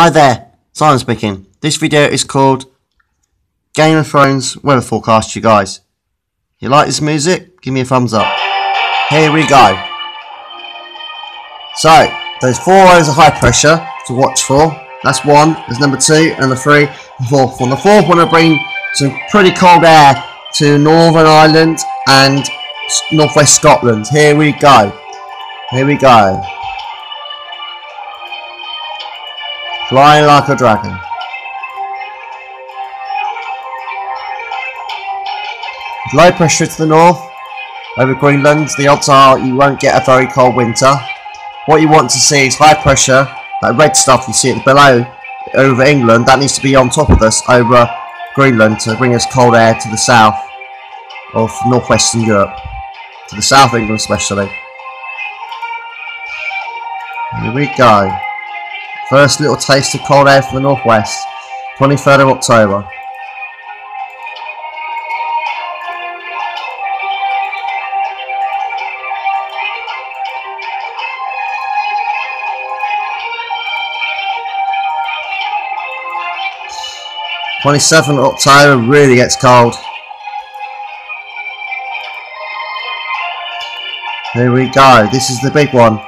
Hi there, Simon speaking. This video is called Game of Thrones Weather Forecast, you guys. If You like this music? Give me a thumbs up. Here we go. So, there's four areas of high pressure to watch for. That's one, there's number two, and the three, the fourth one. The fourth one will bring some pretty cold air to Northern Ireland and Northwest Scotland. Here we go. Here we go. Flying like a dragon. With low pressure to the north, over Greenland, the odds are you won't get a very cold winter. What you want to see is high pressure, that red stuff you see at below over England, that needs to be on top of us over Greenland to bring us cold air to the south of northwestern Europe, to the south of England especially. Here we go. First little taste of cold air from the northwest, 23rd of October. Twenty seventh October really gets cold. Here we go. This is the big one.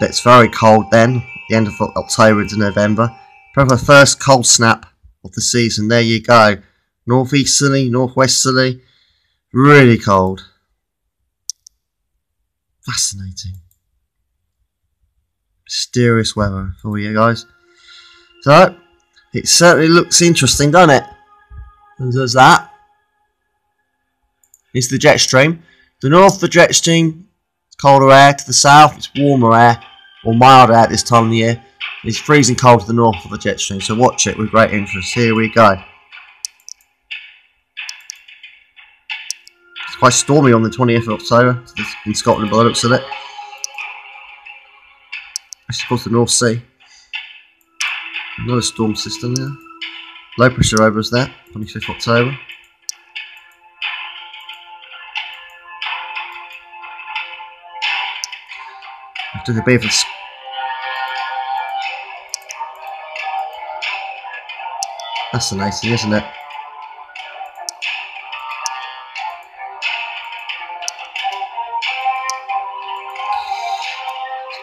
It's very cold then, the end of October into November. Probably the first cold snap of the season. There you go. Northeasterly, northwesterly, really cold. Fascinating. Mysterious weather for you guys. So, it certainly looks interesting, doesn't it? And there's that. It's the jet stream. The north, the jet stream colder air. To the south, it's warmer air, or air at this time of the year. It's freezing cold to the north of the jet stream, so watch it with great interest. Here we go. It's quite stormy on the 20th of October in Scotland by the looks of it. Of course the North Sea. Another storm system there. Low pressure over us there, 25th October. Took a bit of That's a nice thing, isn't it?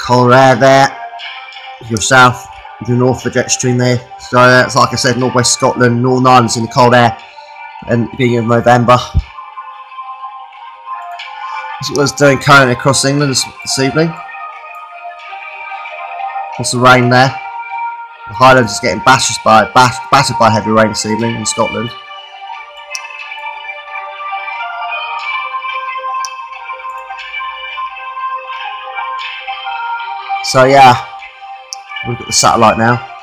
Cold air there. Your south, your north the jet stream there. So uh, it's like I said, northwest Scotland, Northern Ireland's in the cold air, and beginning of November. This is what it's doing currently across England this, this evening. Lots of rain there. The Highlands is getting by, battered by heavy rain this evening in Scotland. So yeah, look at the satellite now.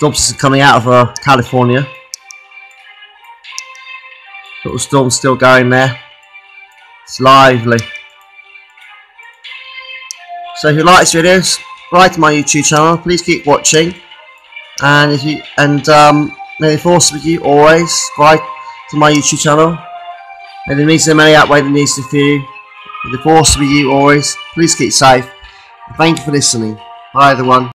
Storms coming out of uh, California. Little storm still going there. It's lively. So if you like this video, subscribe to my YouTube channel. Please keep watching. And if you and um, may the force with you always. Subscribe to my YouTube channel. May the needs of many outweigh the needs of few. May the force with you always. Please keep safe. thank you for listening. Bye everyone.